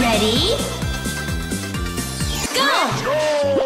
Ready? Go! Oh!